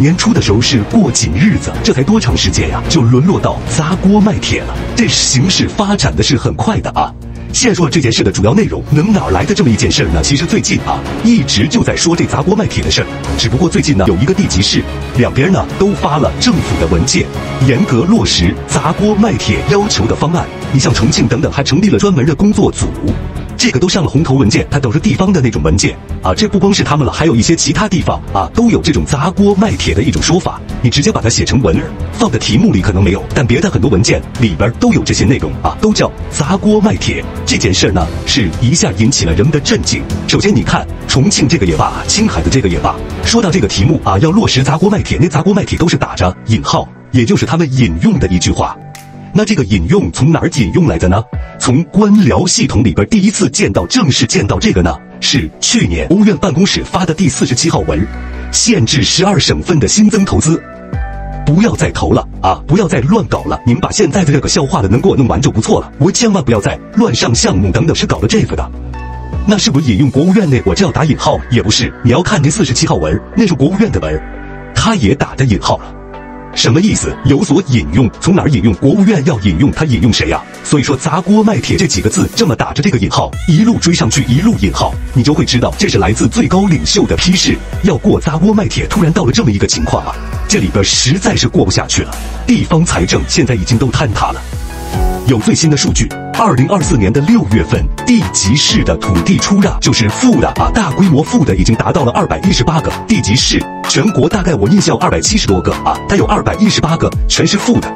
年初的时候是过紧日子，这才多长时间呀，就沦落到砸锅卖铁了。这形势发展的是很快的啊。现说这件事的主要内容，能哪来的这么一件事呢？其实最近啊，一直就在说这砸锅卖铁的事儿。只不过最近呢，有一个地级市，两边呢都发了政府的文件，严格落实砸锅卖铁要求的方案。你像重庆等等，还成立了专门的工作组。这个都上了红头文件，它都是地方的那种文件啊。这不光是他们了，还有一些其他地方啊，都有这种砸锅卖铁的一种说法。你直接把它写成文，放在题目里可能没有，但别的很多文件里边都有这些内容啊，都叫砸锅卖铁。这件事呢，是一下引起了人们的震惊。首先，你看重庆这个也罢，青海的这个也罢，说到这个题目啊，要落实砸锅卖铁，那砸锅卖铁都是打着引号，也就是他们引用的一句话。那这个引用从哪儿引用来的呢？从官僚系统里边第一次见到正式见到这个呢，是去年国务院办公室发的第四十七号文，限制十二省份的新增投资，不要再投了啊！不要再乱搞了，你们把现在的这个笑话的能给我弄完就不错了，我千万不要再乱上项目等等，是搞了这个的。那是不是引用国务院那？我这要打引号也不是，你要看这四十七号文，那是国务院的文，他也打的引号了。什么意思？有所引用，从哪儿引用？国务院要引用，他引用谁呀？所以说砸锅卖铁这几个字这么打着这个引号，一路追上去，一路引号，你就会知道这是来自最高领袖的批示，要过砸锅卖铁。突然到了这么一个情况啊，这里边实在是过不下去了。地方财政现在已经都坍塌了。有最新的数据，二零二四年的六月份，地级市的土地出让就是负的啊，大规模负的已经达到了二百一十八个地级市。全国大概我印象二百七十多个啊，它有二百一十八个全是负的。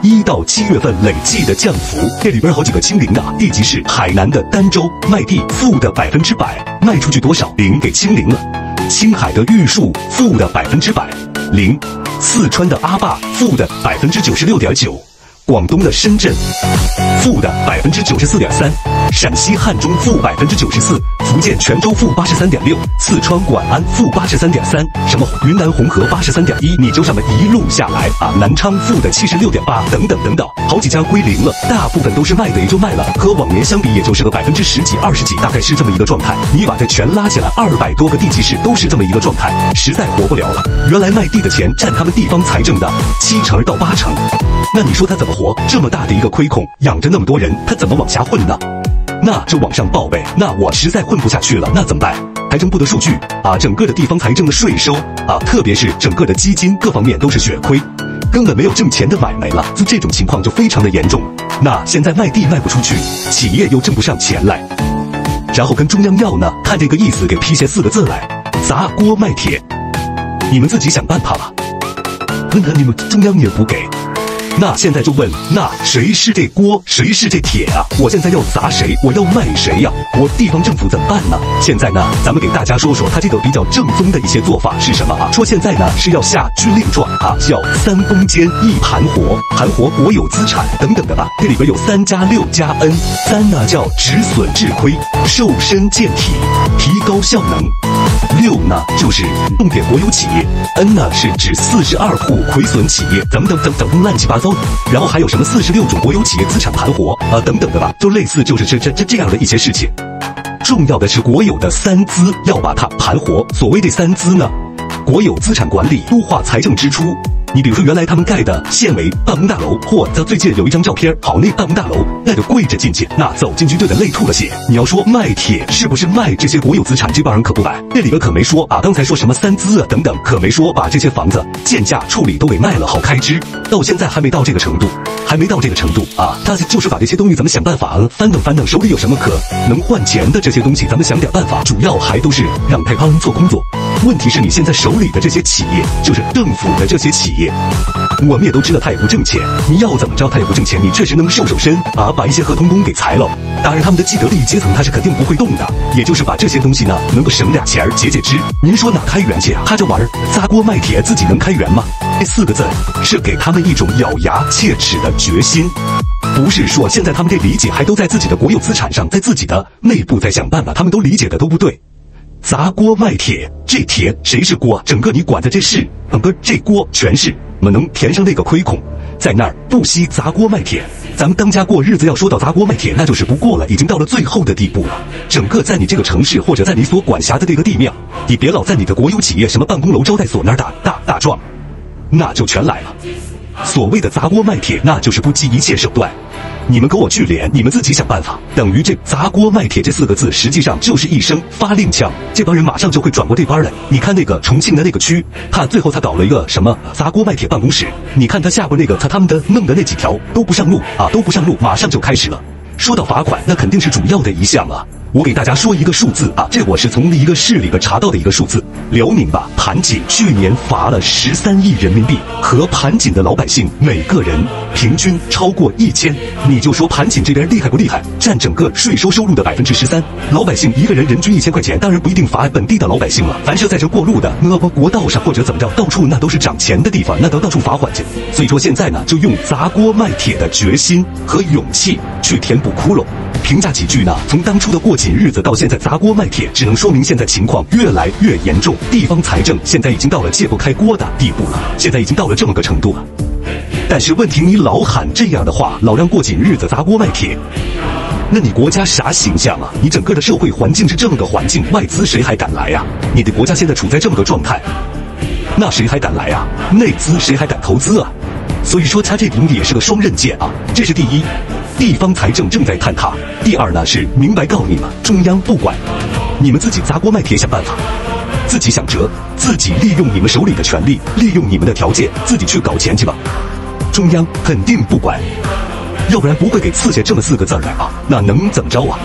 一到七月份累计的降幅，这里边好几个清零的啊，地级市海南的儋州卖地负的百分之百，卖出去多少零给清零了。青海的玉树负的百分之百零，四川的阿坝负的百分之九十六点九。广东的深圳负的百分之九十四点三，陕西汉中负百分之九十四，福建泉州负八十三点六，四川广安负八十三点三，什么云南红河八十三点一，你就这么一路下来啊，南昌负的七十六点八，等等等等，好几家归零了，大部分都是卖的也就卖了，和往年相比也就是个百分之十几、二十几，大概是这么一个状态。你把这全拉起来，二百多个地级市都是这么一个状态，实在活不了了。原来卖地的钱占他们地方财政的七成到八成，那你说他怎么？活这么大的一个亏空，养着那么多人，他怎么往下混呢？那就往上报呗。那我实在混不下去了，那怎么办？财政不得数据啊，整个的地方财政的税收啊，特别是整个的基金各方面都是血亏，根本没有挣钱的买卖了。就这种情况就非常的严重。那现在卖地卖不出去，企业又挣不上钱来，然后跟中央要呢，看这个意思给批下四个字来：砸锅卖铁。你们自己想办法吧。问他你们中央也不给。那现在就问，那谁是这锅，谁是这铁啊？我现在要砸谁？我要卖谁呀？我地方政府怎么办呢？现在呢，咱们给大家说说他这个比较正宗的一些做法是什么啊？说现在呢是要下军令状啊，叫三攻坚一盘活，盘活国有资产等等的吧。这里边有三加六加 N，三呢叫止损治亏，瘦身健体，提高效能。六呢就是重点国有企业，N 呢是指四十二户亏损企业，等等等等乱七八糟的，然后还有什么四十六种国有企业资产盘活啊等等的吧，就类似就是这这这这样的一些事情。重要的是国有的三资要把它盘活，所谓的三资呢，国有资产管理、优化财政支出。你比如说，原来他们盖的县委办公大楼，嚯，在最近有一张照片，好，那办公大楼那就跪着进去，那走进去就得累吐了血。你要说卖铁是不是卖这些国有资产，这帮人可不买，这里边可没说啊。刚才说什么三资啊等等，可没说把这些房子建价处理都给卖了，好开支。到现在还没到这个程度，还没到这个程度啊。他就是把这些东西咱们想办法翻腾翻腾，手里有什么可能换钱的这些东西，咱们想点办法。主要还都是让泰康做工作。问题是你现在手里的这些企业，就是政府的这些企业。我们也都知道他也不挣钱，你要怎么着他也不挣钱，你确实能瘦瘦身啊，把一些合同工给裁了。当然他们的既得利益阶层他是肯定不会动的，也就是把这些东西呢能够省点钱儿，解解支。您说哪开源去啊？他这玩意儿砸锅卖铁自己能开源吗？这四个字是给他们一种咬牙切齿的决心，不是说现在他们这理解还都在自己的国有资产上，在自己的内部在想办法，他们都理解的都不对。砸锅卖铁，这铁谁是锅？整个你管的这事，整个这锅全是，怎么能填上那个亏空？在那儿不惜砸锅卖铁，咱们当家过日子，要说到砸锅卖铁，那就是不过了，已经到了最后的地步了。整个在你这个城市或者在你所管辖的这个地面，你别老在你的国有企业什么办公楼招待所那儿打打打状，那就全来了。所谓的砸锅卖铁，那就是不计一切手段。你们给我去脸，你们自己想办法。等于这砸锅卖铁这四个字，实际上就是一声发令枪，这帮人马上就会转过这弯来。你看那个重庆的那个区，他最后他搞了一个什么砸锅卖铁办公室，你看他下边那个他他们的弄的那几条都不上路啊，都不上路，马上就开始了。说到罚款，那肯定是主要的一项啊。我给大家说一个数字啊，这我是从一个市里边查到的一个数字。辽宁吧，盘锦去年罚了十三亿人民币，和盘锦的老百姓每个人平均超过一千。你就说盘锦这边厉害不厉害？占整个税收收入的百分之十三，老百姓一个人人均一千块钱，当然不一定罚本地的老百姓了，凡是在这过路的，那不国道上或者怎么着，到处那都是涨钱的地方，那都到处罚款去。所以说现在呢，就用砸锅卖铁的决心和勇气去填补窟窿。评价几句呢？从当初的过紧日子到现在砸锅卖铁，只能说明现在情况越来越严重。地方财政现在已经到了揭不开锅的地步了，现在已经到了这么个程度了。但是问题，你老喊这样的话，老让过紧日子砸锅卖铁，那你国家啥形象啊？你整个的社会环境是这么个环境，外资谁还敢来呀？你的国家现在处在这么个状态，那谁还敢来呀？内资谁还敢投资啊？所以说，他这顶也是个双刃剑啊。这是第一。地方财政正在坍塌。第二呢，是明白告你们，中央不管，你们自己砸锅卖铁想办法，自己想辙，自己利用你们手里的权利，利用你们的条件，自己去搞钱去吧。中央肯定不管，要不然不会给刺下这么四个字来吧。那能怎么着啊？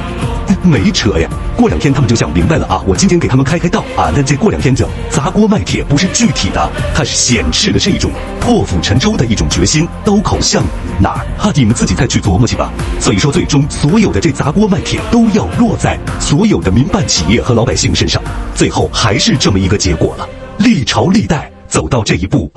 没辙呀！过两天他们就想明白了啊！我今天给他们开开道啊，那这过两天就砸锅卖铁不是具体的，它是显示的是一种破釜沉舟的一种决心，刀口向哪儿哈？你们自己再去琢磨去吧。所以说，最终所有的这砸锅卖铁都要落在所有的民办企业和老百姓身上，最后还是这么一个结果了。历朝历代走到这一步。